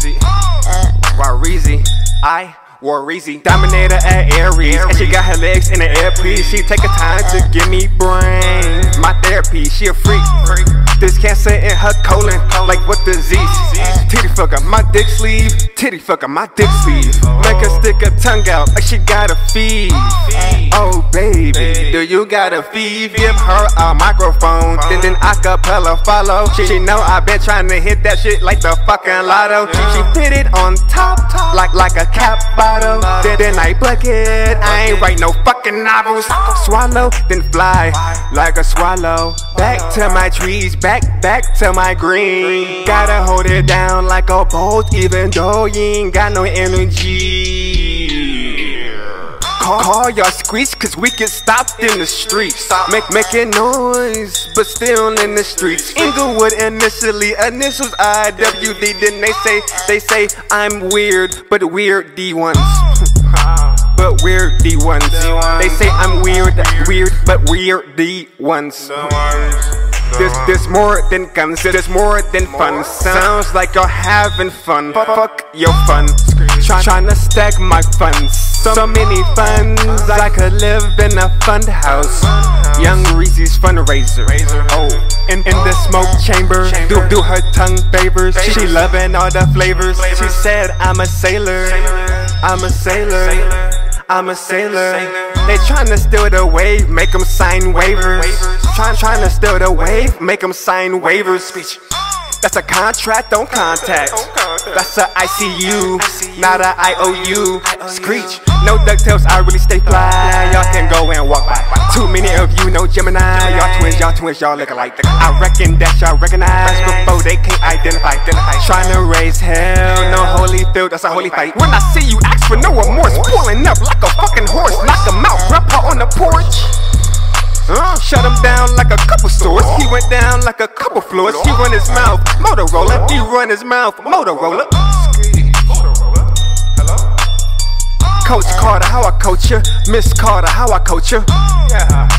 Dreezy. Why Dreezy? I wore Dreezy. Dominator at Aries. And she got her legs in the air, please. She take her time to give me brain. My therapy, she a freak. This cancer in her colon, like what disease? Titty fucker, my dick sleeve. Titty fucker, my dick sleeve. Make her stick her tongue out like she got a feed. Oh, baby do you got a feed? Give her a microphone, then then acapella follow. She, she know I been trying to hit that shit like the fucking lotto. She, she fit it on top, like like a cap bottle. Then, then I it I ain't write no fucking novels. Swallow, then fly like a swallow. Back to my trees, back back to my green. Gotta hold it down like a bolt, even though you ain't got no energy. Call, call y'all screech, cause we get stopped in the streets. Make, making noise, but still in the streets. Inglewood initially, initials IWD. Then they say, they say I'm weird, but weird D ones. but weird D ones. They say I'm weird, weird, but weird D ones. There's, there's more than guns, there's more than fun. Sounds like you're having fun. Fuck, your fun. Try, trying to stack my funds. So many funds, I could live in a fund house. Young Reese's fundraiser. Oh, in, in the smoke chamber, do, do her tongue favors. She loving all the flavors. She said, I'm a sailor. I'm a sailor. I'm a sailor. They tryna steal the wave, make them sign waivers. Trying to steal the wave, make them sign waivers. Speech. That's a contract, don't contact. That's a ICU, not a IOU. Screech. No ducktails, I really stay fly. Y'all can go and walk by. Too many of you know Gemini. Y'all twins, y'all twins, y'all look alike. I reckon that y'all recognize before they can't identify. Trying to raise hell, no Holyfield, that's a holy fight. When I see you, ask for no remorse. Pulling up like a fucking horse. Porch. Uh, shut him down like a couple stores. He went down like a couple floors. He run his mouth, Motorola. He run his mouth, Motorola. Coach Carter, how I coach you? Miss Carter, how I coach you? Yeah.